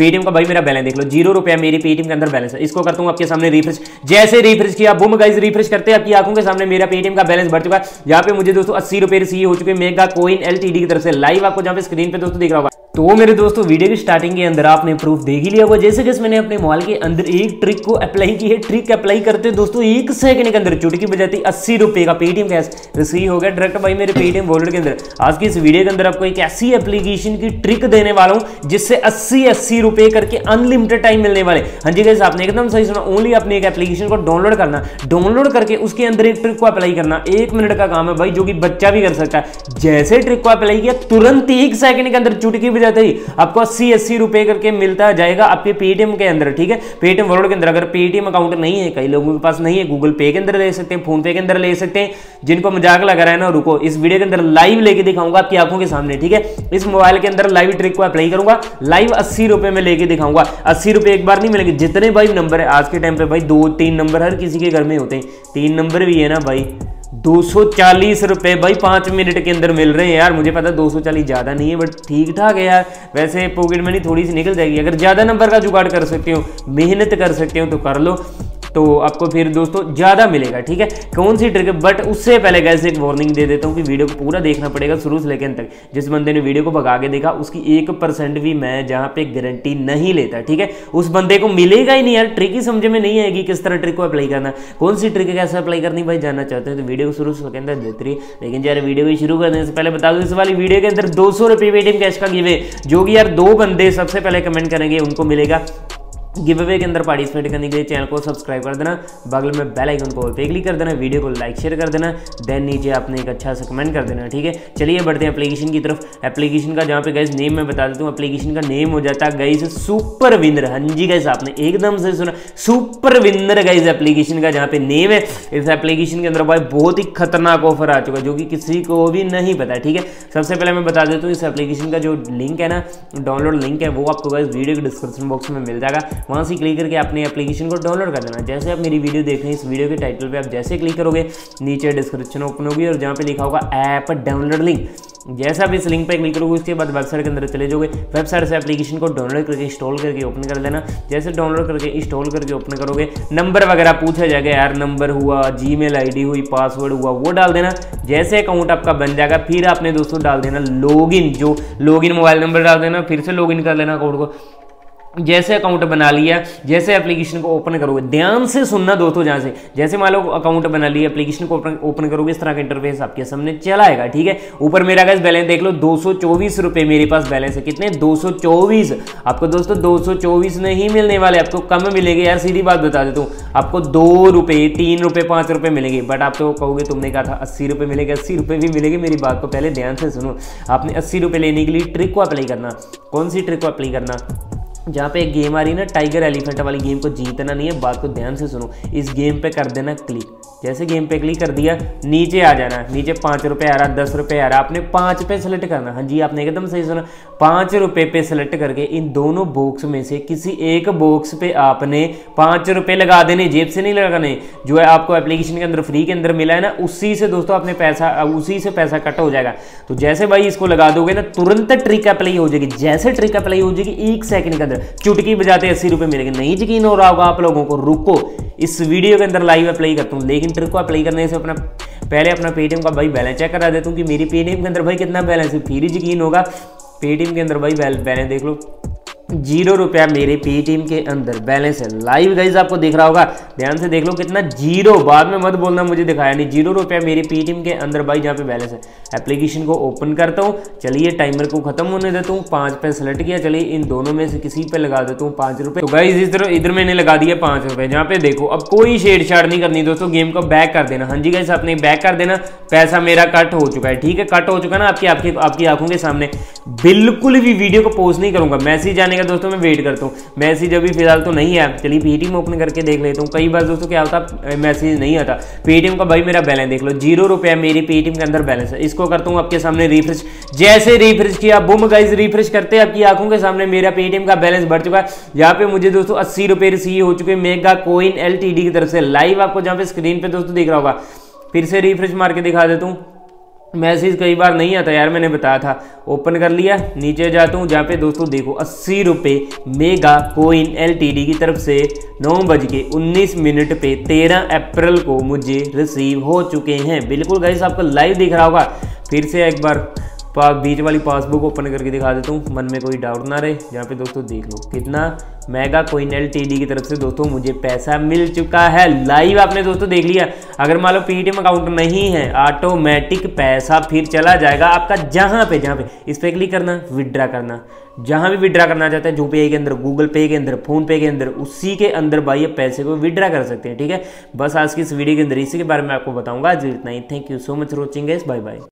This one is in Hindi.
पेटीएम का भाई मेरा बैलेंस देख लो। ज़ीरो रुपया मेरी पेटीएम के अंदर बैलेंस है। इसको करता हूँ आपके सामने रिफ्रेश जैसे रिफ्रेश किया बुम गाइज़ रिफ्रेश करते आपकी आँखों के सामने मेरा पेटीएम का बैलेंस बढ़ चुका है। यहाँ पे मुझे दोस्तों अस्सी रुपये रिसीव हो चुके मेगा कोइन एल की तरफ़ से। लाइव आपको जहाँ पे स्क्रीन पर दोस्तों दिख रहा होगा। तो मेरे दोस्तों वीडियो की स्टार्टिंग के अंदर आपने प्रूफ देख ही लिया होगा। जैसे जैसे मैंने अपने मोबाइल के अंदर एक ट्रिक को अप्लाई की है ट्रिक अप्लाई करते दोस्तों, एक सेकंड के अंदर चुटकी बजाती अस्सी रुपए का पेटीएम कैश रिसीव हो गया डायरेक्ट भाई मेरे पेटीएम वॉलेट के अंदर। आज की इस वीडियो के अंदर आपको एक ऐसी एप्लीकेशन की ट्रिक देने वाला हूँ, जिससे अस्सी अस्सी रुपए करके अनलिमिटेड टाइम मिलने वाले। हाँ जी गैस आपने एकदम सही सुना ओनली अपने एक एप्लीकेशन को डाउनलोड करना। डाउनलोड करके उसके अंदर एक ट्रिक को अप्लाई करना। एक मिनट का काम है भाई, जो कि बच्चा भी कर सकता है। जैसे ट्रिक को अप्लाई किया, तुरंत एक सेकंड के अंदर चुटकी बजाते ही आपको अस्सी अस्सी रुपए करके मिलता जाएगा आपके पेटीएम के अंदर, ठीक है? पेटीएम वर्ल्ड के अंदर अगर पेटीएम अकाउंट नहीं है, कई लोगों के पास नहीं है गूगल पे के अंदर ले सकते हैं फ़ोन पे के अंदर ले सकते हैं। जिनको मज़ाक लगा रहा है ना, रुको, इस वीडियो के अंदर लाइव लेके दिखाऊँगा आपकी आँखों के सामने, ठीक है? इस मोबाइल के अंदर लाइव ट्रिक को अप्लाई करूँगा लाइव अस्सी रुपए में लेके दिखाऊँगा। अस्सी रुपए एक बार नहीं मिलेंगे, जितने भाई नंबर है, आज के टाइम पे भाई दो तीन नंबर हर किसी के घर में होते हैं। तीन नंबर भी है ना भाई। दो सौ चालीस रुपए भाई पाँच मिनट के अंदर मिल रहे हैं यार, मुझे पता दो सौ चालीस ज़्यादा नहीं है बट ठीक ठाक है यार। वैसे पॉकेट मनी थोड़ी सी निकल जाएगी। अगर ज़्यादा नंबर का जुगाड़ कर सकते हो, मेहनत कर सकते हो तो कर लो। तो आपको फिर दोस्तों ज़्यादा मिलेगा, ठीक है? कौन सी ट्रिक है बट उससे पहले कैसे एक वार्निंग दे देता हूँ कि वीडियो को पूरा देखना पड़ेगा शुरू से लेकर तक। जिस बंदे ने वीडियो को भगा के देखा, उसकी एक परसेंट भी मैं जहाँ पे गारंटी नहीं लेता, ठीक है? उस बंदे को मिलेगा ही नहीं यार ट्रिक ही समझ में नहीं आएगी किस तरह ट्रिक को अप्लाई करना। कौन सी ट्रिक कैसे अप्लाई करनी, भाई जानना चाहते हैं तो वीडियो को शुरू से अंदर देते रही लेकिन यार वीडियो को शुरू करने से पहले बता दो, इस वाली वीडियो के अंदर दो सौ रुपये पेटीएम कैश का गिवे जो कि यार दो बंदे सबसे पहले कमेंट करेंगे, उनको मिलेगा गिव अवे के अंदर पार्टिसिपेट करने के लिए चैनल को सब्सक्राइब कर देना, बगल में बेल आइकन को पे क्लिक कर देना, वीडियो को लाइक, शेयर कर देना देन नीचे आपने एक अच्छा सा कमेंट कर देना, ठीक है? चलिए बढ़ते हैं एप्लीकेशन की तरफ़। एप्लीकेशन का जहाँ पे गैस नेम मैं बता देता हूँ एप्लीकेशन का नेम हो जाता है गैस सुपर विनर हाँ जी गैस आपने एकदम से सुना। सुपर विनर गैस एप्लीकेशन का जहाँ पे नेम है, इस एप्लीकेशन के अंदर भाई बहुत ही खतरनाक ऑफ़र आ चुका है, जो कि किसी को भी नहीं पता, ठीक है? सबसे पहले मैं बता देता हूँ, इस एप्लीकेशन का जो लिंक है ना डाउनलोड लिंक है, वो आपको गैस वीडियो के डिस्क्रिप्शन बॉक्स में मिल जाएगा। वहाँ से क्लिक करके अपने एप्लीकेशन को डाउनलोड कर देना। जैसे आप मेरी वीडियो देख रहे हैं, इस वीडियो के टाइटल पर आप जैसे क्लिक करोगे, नीचे डिस्क्रिप्शन ओपन होगी और जहाँ पे लिखा होगा ऐप डाउनलोड लिंक जैसा आप इस लिंक पर क्लिक करोगे, उसके बाद वेबसाइट के अंदर चले जाओगे वेबसाइट से एप्लीकेशन को डाउनलोड करके इंस्टॉल करके ओपन कर लेना जैसे डाउनलोड करके इंस्टॉल करके ओपन करोगे नंबर वगैरह पूछा जाएगा, यार नंबर हुआ जी मेल हुई पासवर्ड हुआ, वो डाल देना। जैसे अकाउंट आपका बन जाएगा, फिर आपने दोस्तों डाल देना लॉगिन जो लॉगिन मोबाइल नंबर डाल देना, फिर से लॉगिन कर लेना अकाउंट को। जैसे अकाउंट बना लिया, जैसे एप्लीकेशन को ओपन करोगे, ध्यान से सुनना दोस्तों जहाँ से। जैसे मान लो अकाउंट बना लिया एप्लीकेशन को ओपन करोगे, इस तरह का इंटरफेस आपके सामने चला आएगा ठीक है? ऊपर मेरा गैस बैलेंस देख लो, दो रुपए मेरे पास बैलेंस है। कितने? 224 आपको दोस्तों 224 नहीं मिलने वाले, आपको कम मिलेंगे। यार सीधी बात बता देता हूँ, आपको दो रुपए तीन रुपए पाँच रुपए मिलेंगे। बट आप तो कहोगे तुमने कहा था अस्सी रुपए मिलेगा, अस्सी रुपए भी मिलेंगे। मेरी बात को पहले ध्यान से सुनो। आपने अस्सी रुपए लेने के लिए ट्रिक को अप्लाई करना। कौन सी ट्रिक को अप्लाई करना? जहाँ पे एक गेम आ रही है ना टाइगर एलिफेंट वाली गेम को जीतना नहीं है, बात को ध्यान से सुनो। इस गेम पे कर देना क्लिक जैसे गेम पे क्लिक कर दिया, नीचे आ जाना। नीचे पाँच रुपये आ रहा, दस रुपये आ रहा। आपने पाँच पे सेलेक्ट करना। हाँ जी, आपने एकदम सही सुना। पाँच रुपये पे सेलेक्ट करके इन दोनों बॉक्स में से किसी एक बॉक्स पे आपने पाँच रुपये लगा देने, जेब से नहीं लगाने। जो है आपको एप्लीकेशन के अंदर फ्री के अंदर मिला है ना, उसी से दोस्तों आपने पैसा, उसी से पैसा कट हो जाएगा। तो जैसे भाई इसको लगा दोगे ना, तुरंत ट्रिक अप्लाई हो जाएगी। जैसे ट्रिक अप्लाई हो जाएगी, एक सेकंड के अंदर चुटकी बजाते अस्सी रुपये मिलेंगे। नहीं यकीन हो रहा होगा आप लोगों को, रुको। इस वीडियो के अंदर लाइव अप्लाई करता हूँ। लेकिन ट्रिक को अप्लाई करने से अपना पहले अपना पेटीएम का भाई बैलेंस चेक करा देता हूँ कि मेरी पेटीएम के अंदर भाई कितना बैलेंस है। फिर यकीन होगा पेटीएम के अंदर भाई बैलेंस देख लो। ज़ीरो रुपया मेरे पे पेटीएम के अंदर बैलेंस है। लाइव गाइज़ आपको दिख रहा होगा। ध्यान से देख लो कितना ज़ीरो। बाद में मत बोलना, मुझे दिखाया नहीं। ज़ीरो रुपया मेरे पेटीएम के अंदर भाई, जहाँ पे बैलेंस है। एप्लीकेशन को ओपन करता हूँ। चलिए टाइमर को खत्म होने देता हूँ। पाँच पे सेलेक्ट किया। चलिए इन दोनों में से किसी पे लगा देता हूँ पाँच रुपये। तो गाइज़ इधर इधर मैंने लगा दिया पाँच रुपये। जहाँ पे देखो, अब कोई छेड़छाड़ नहीं करनी दोस्तों। गेम को बैक कर देना। हाँ जी गाइज़ आपने बैक कर देना। पैसा मेरा कट हो चुका है। ठीक है कट हो चुका ना? आपकी आपकी आपकी आँखों के सामने। बिल्कुल भी वीडियो को पोस्ट नहीं करूँगा। मैसेज आने का दोस्तों, मैं वेट करता हूँ। मैसेज अभी फ़िलहाल तो नहीं है। चलिए पेटीएम ओपन करके देख लेता हूँ। कई बार दोस्तों क्या होता मैसेज नहीं आता। पेटीएम का भाई मेरा बैलेंस देख लो। ज़ीरो रुपया मेरी पेटीएम के अंदर बैलेंस है। इसको करता हूँ आपके सामने रिफ्रेश जैसे रिफ्रेश किया बुम गाइज़ रिफ्रेश करते आपकी आँखों के सामने मेरा पेटीएम का बैलेंस बढ़ चुका है। यहाँ पे मुझे दोस्तों अस्सी रुपये रिसीव हो चुके मेगा कोइन एल की तरफ़ से। लाइव आपको जहाँ पे स्क्रीन पे दोस्तों दिख रहा होगा। फिर से रिफ्रेश मार के दिखा देता हूँ। मैसेज कई बार नहीं आता यार, मैंने बताया था। ओपन कर लिया, नीचे जाता हूँ, जहाँ पे दोस्तों देखो, अस्सी रुपये मेगा कोइन एलटीडी की तरफ़ से नौ बज के उन्नीस मिनट पे तेरह अप्रैल को मुझे रिसीव हो चुके हैं। बिल्कुल गाइस आपको लाइव दिख रहा होगा। फिर से एक बार बीच वाली पासबुक ओपन करके दिखा देता हूँ। मन में कोई डाउट ना रहे। यहाँ पे दोस्तों देख लो कितना मेगा कोइन एल की तरफ़ से दोस्तों मुझे पैसा मिल चुका है। लाइव आपने दोस्तों देख लिया। अगर मान लो पीटीएम अकाउंट नहीं है ऑटोमेटिक पैसा फिर चला जाएगा आपका जहाँ पे जहाँ पे। इस पर क्लिक करना विड्रा करना। जहाँ भी विड्रा करना चाहते हैं जो पे के अंदर गूगल पे के अंदर फ़ोन पे के अंदर, उसी के अंदर भाई पैसे को विड्रा कर सकते हैं, ठीक है? बस आज की इस वीडियो के अंदर इसी के बारे में आपको बताऊँगा। आज इतना ही। Thank you so much watching bye bye